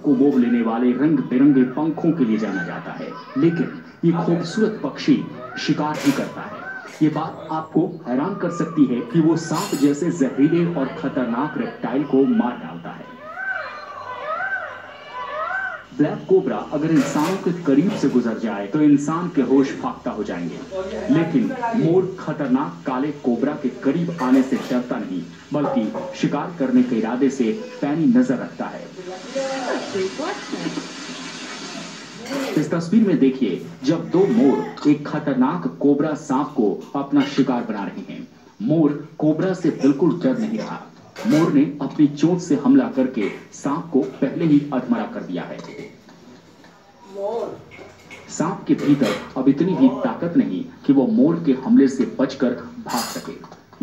सबको मोह लेने वाले रंग बिरंगे पंखों के लिए जाना जाता है। लेकिन ये खूबसूरत पक्षी शिकार भी करता है। ये बात आपको हैरान कर सकती है कि वो सांप जैसे जहरीले और खतरनाक रेप्टाइल को मार डालता है। ब्लैक कोबरा अगर इंसानों के करीब से गुजर जाए तो इंसान के होश फाख्ता हो जाएँगे। लेकिन मोर खतरनाक काले कोबरा के करीब आने से डरता नहीं, बल्कि शिकार करने के इरादे से पैनी नज़र रखता है। इस तस्वीर में देखिए, जब दो मोर एक खतरनाक कोबरा सांप को अपना शिकार बना रहे हैं, मोर कोबरा से बिल्कुल डर नहीं रहा। मोर ने अपनी चोट से हमला करके सांप को पहले ही अधमरा कर दिया है। सांप के भीतर अब इतनी भी ताकत नहीं कि वो मोर के हमले से बचकर भाग सके।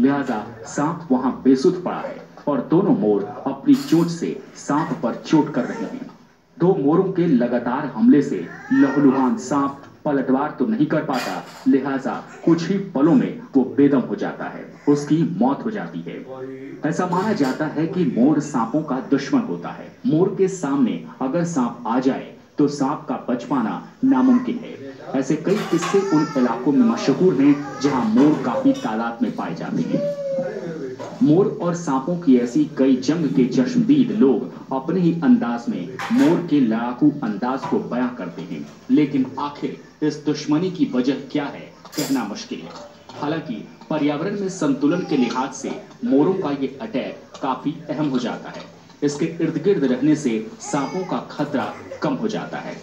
लिहाजा सांप वहाँ बेसुध पड़ा है और दोनों मोर अपनी चोट से सांप पर चोट कर रहे हैं। दो मोरों के लगातार हमले से लहूलुहान सांप पलटवार तो नहीं कर पाता, लिहाजा कुछ ही पलों में वो बेदम हो जाता है, उसकी मौत हो जाती है। ऐसा माना जाता है कि मोर सांपों का दुश्मन होता है। मोर के सामने अगर सांप आ जाए तो सांप का बच पाना नामुमकिन है। ऐसे कई किस्से उन इलाकों में मशहूर हैं, जहाँ मोर काफ़ी तादाद में पाए जाते हैं। मोर और सांपों की ऐसी कई जंग के चश्मदीद लोग अपने ही अंदाज में मोर के लड़ाकू अंदाज को बयां करते हैं। लेकिन आखिर इस दुश्मनी की वजह क्या है, कहना मुश्किल है। हालाँकि पर्यावरण में संतुलन के लिहाज से मोरों का ये अटैक काफ़ी अहम हो जाता है। इसके इर्द गिर्द रहने से सांपों का खतरा कम हो जाता है।